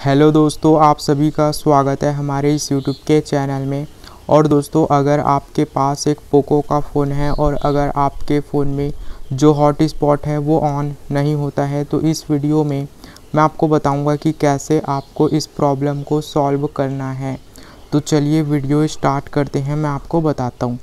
Hello दोस्तों, आप सभी का स्वागत है हमारे इस यूट्यूब के चैनल में। और दोस्तों, अगर आपके पास एक पोको का फ़ोन है और अगर आपके फ़ोन में जो हॉट स्पॉट है वो ऑन नहीं होता है तो इस वीडियो में मैं आपको बताऊँगा कि कैसे आपको इस प्रॉब्लम को सॉल्व करना है। तो चलिए वीडियो स्टार्ट करते हैं, मैं आपको बताता हूँ।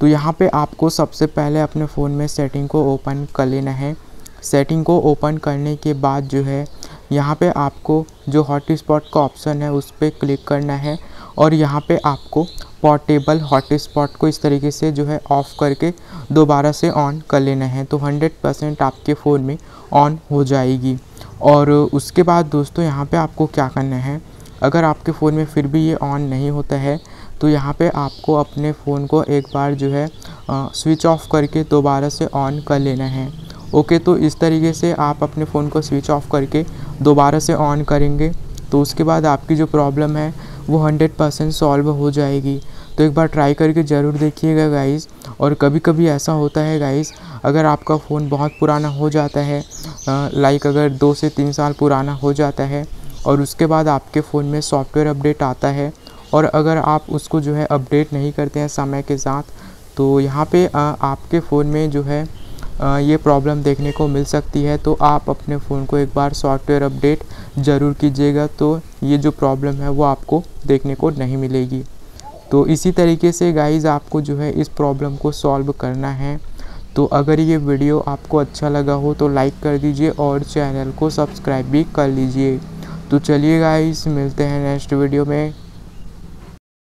तो यहाँ पे आपको सबसे पहले अपने फ़ोन में सेटिंग को ओपन कर लेना है। सेटिंग को ओपन करने के बाद जो है यहाँ पे आपको जो हॉट स्पॉट का ऑप्शन है उस पर क्लिक करना है और यहाँ पे आपको पोर्टेबल हॉट स्पॉट को इस तरीके से जो है ऑफ़ करके दोबारा से ऑन कर लेना है। तो 100 परसेंट आपके फ़ोन में ऑन हो जाएगी। और उसके बाद दोस्तों यहाँ पे आपको क्या करना है? अगर आपके फ़ोन में फिर भी ये ऑन नहीं होता है तो यहाँ पे आपको अपने फ़ोन को एक बार जो है स्विच ऑफ़ करके दोबारा से ऑन कर लेना है। ओके तो इस तरीके से आप अपने फ़ोन को स्विच ऑफ़ करके दोबारा से ऑन करेंगे तो उसके बाद आपकी जो प्रॉब्लम है, वो हंड्रेड परसेंट सॉल्व हो जाएगी। तो एक बार ट्राई करके ज़रूर देखिएगा गाइस, और कभी कभी ऐसा होता है गाइस, अगर आपका फ़ोन बहुत पुराना हो जाता है लाइक अगर दो से तीन साल पुराना हो जाता है, और उसके बाद आपके फ़ोन में सॉफ्टवेयर अपडेट आता है, और अगर आप उसको जो है अपडेट नहीं करते हैं समय के साथ तो यहाँ पे आपके फ़ोन में जो है ये प्रॉब्लम देखने को मिल सकती है तो आप अपने फ़ोन को एक बार सॉफ्टवेयर अपडेट ज़रूर कीजिएगा तो ये जो प्रॉब्लम है वो आपको देखने को नहीं मिलेगी। तो इसी तरीके से गाइज़ आपको जो है इस प्रॉब्लम को सॉल्व करना है। तो अगर ये वीडियो आपको अच्छा लगा हो तो लाइक कर दीजिए और चैनल को सब्सक्राइब भी कर लीजिए। तो चलिए गाइस मिलते हैं नेक्स्ट वीडियो में।